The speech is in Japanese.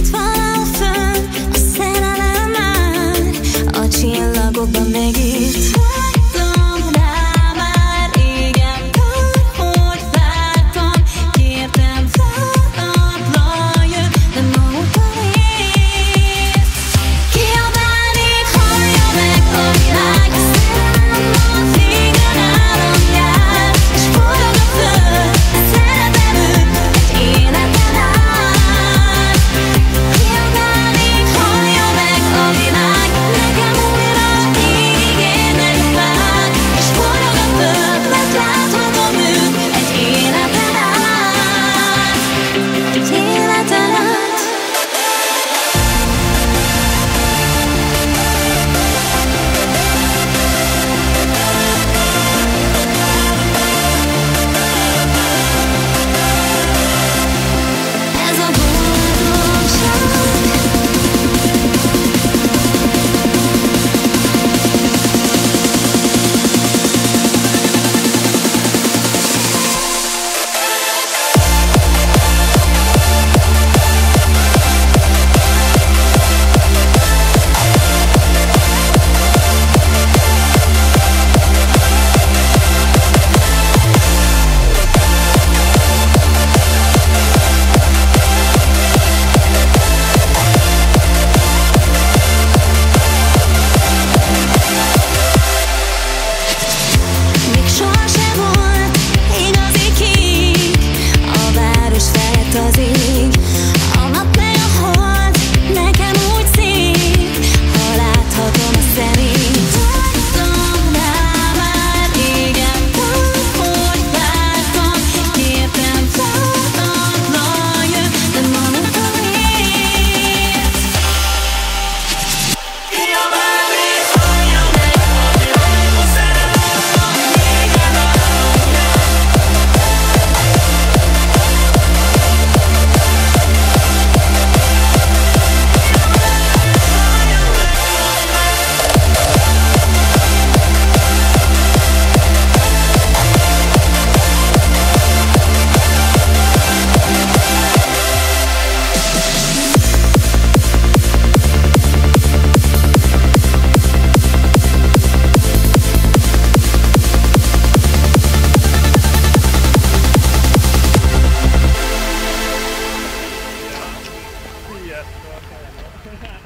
It's fun. やっとわかるよ